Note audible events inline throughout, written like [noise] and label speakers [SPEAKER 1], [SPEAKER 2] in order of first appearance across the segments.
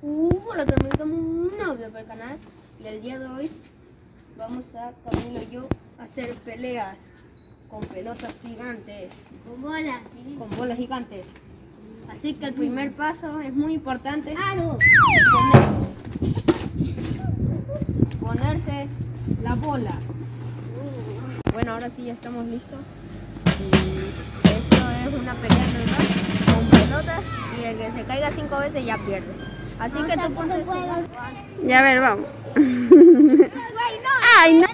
[SPEAKER 1] Uh, hola también estamos un audio para el canal y el día de hoy vamos a Camilo y yo a hacer peleas con pelotas gigantes,
[SPEAKER 2] Con bolas, ¿sí?
[SPEAKER 1] con bolas gigantes. Así que el primer paso es muy importante
[SPEAKER 2] ¡Aro!
[SPEAKER 1] poner- ponerse la bola. Bueno, ahora sí ya estamos listos. Y esto es una pelea normal con pelotas y el que se caiga cinco veces ya pierde. Así que tú ponte
[SPEAKER 3] Ya a ver, vamos. Ay, no.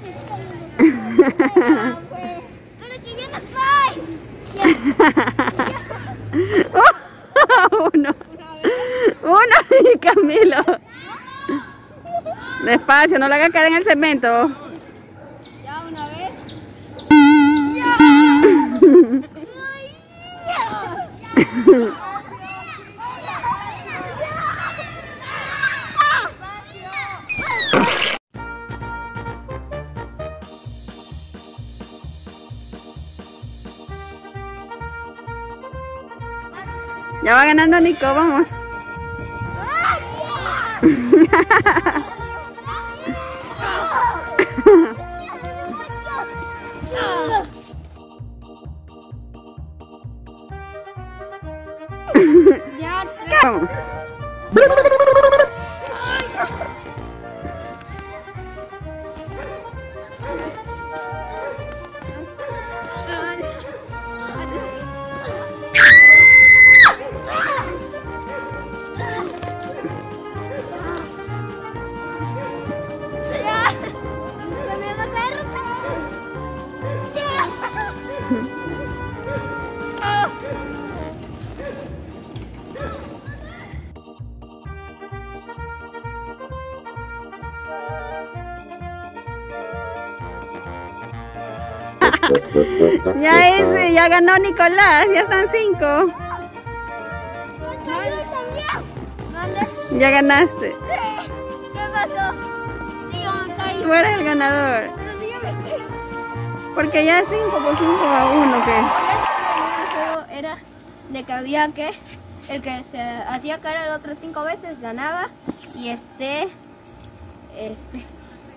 [SPEAKER 2] Pero que yo no soy. [laughs]
[SPEAKER 3] Uno. Uno [laughs] y Camilo. Despacio, no lo hagas caer en el cemento.
[SPEAKER 1] Ya una vez. [laughs]
[SPEAKER 3] Ya va ganando Nico, vamos.
[SPEAKER 1] Ya
[SPEAKER 3] Vamos. [laughs] Ya ese, ya ganó Nicolás, ya están cinco. Ya ganaste.
[SPEAKER 2] ¿Qué pasó?
[SPEAKER 3] Tú eres el ganador. Porque ya 5 por 5 a 1 que.
[SPEAKER 1] El era de que había que el que se hacía caer al otro cinco veces ganaba y este este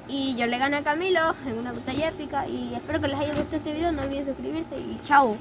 [SPEAKER 1] y yo le gané a Camilo en una batalla épica y espero que les haya gustado este video no olviden suscribirse y chao